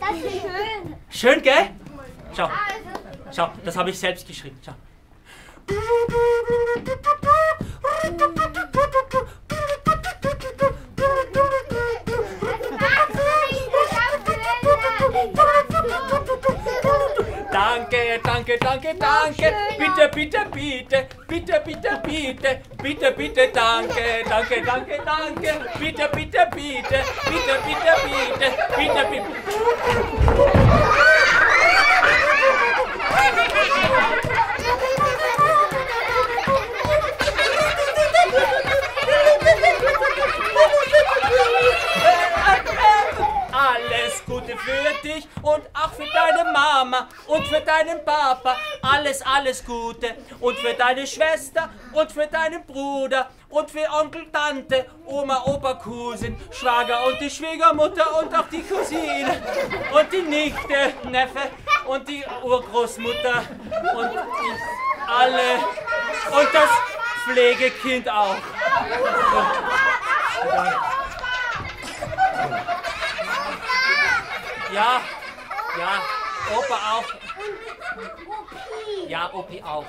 Das ist schön. Schön, gell? Schau, schau, das habe ich selbst geschrieben. Schau. Danke, danke, danke, danke. Bitte, bitte, bitte. Bitte, bitte, bitte. Bitte, bitte, danke. Danke, danke, danke. Bitte, bitte, bitte. Bitte, bitte, bitte. Bitte, bitte. Gute für dich und auch für deine Mama und für deinen Papa. Alles, alles Gute. Und für deine Schwester und für deinen Bruder und für Onkel, Tante, Oma, Opa, Cousin, Schwager und die Schwiegermutter und auch die Cousine und die Nichte, Neffe und die Urgroßmutter und alle und das Pflegekind auch. Ja, ja, Opa auch. Ja, Opi auch.